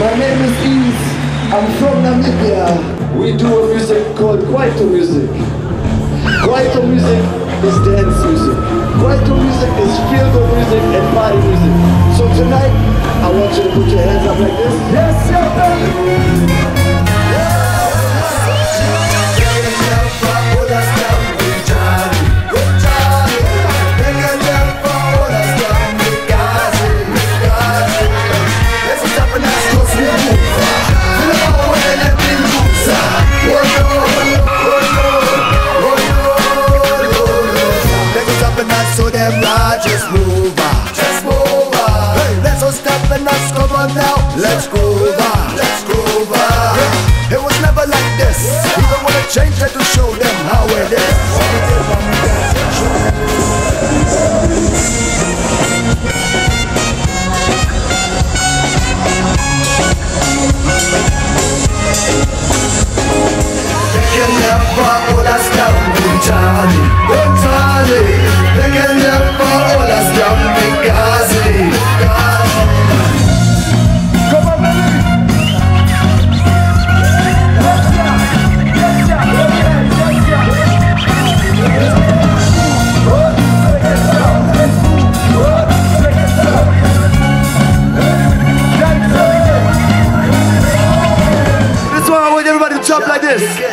My name is EES. I'm from Namibia. We do a music called Kwaito music. Kwaito music is dance music. Kwaito music is field music and party music. So tonight, I want you to put your hands up like this. Yes, yeah, baby.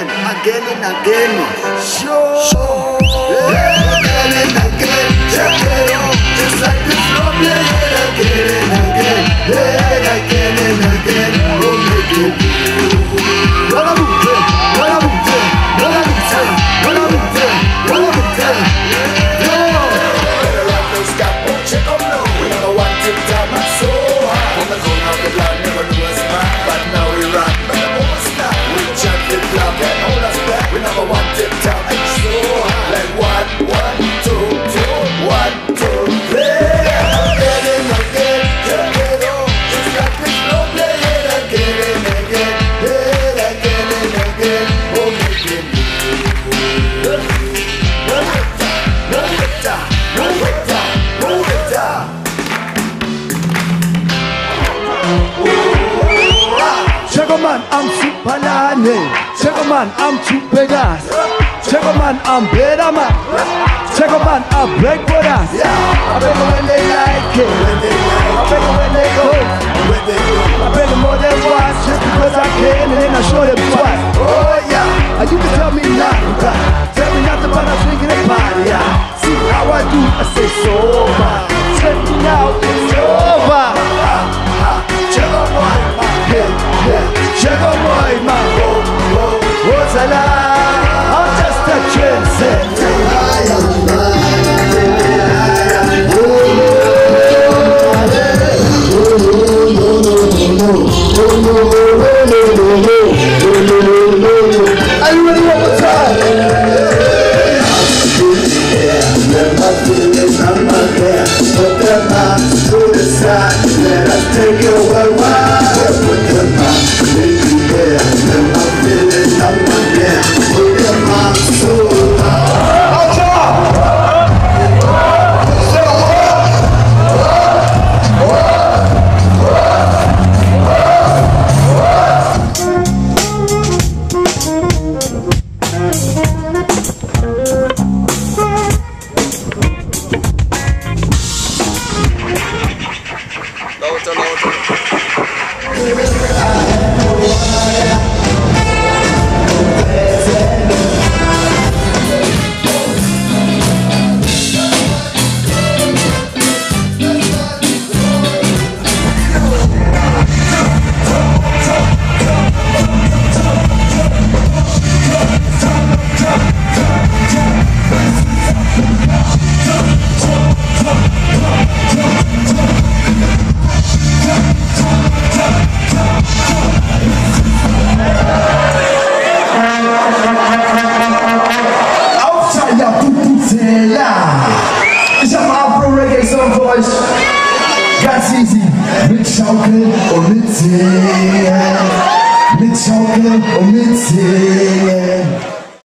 again, again and again. Sure. sure. Yeah, again and again. Yeah, yeah. Just like this love, yeah, again and again. Yeah. Chegoman, I'm Superlane. Chegoman, I'm Chupegas. Chegoman, I'm better man. Chegoman, I break for us. I beg when they like it. I beg when they go. I beg more than once just because I can and then I show them twice. Oh. to decide that I take your word. season. Mitschaukel und mitsehen. Mitschaukel und mitsehen.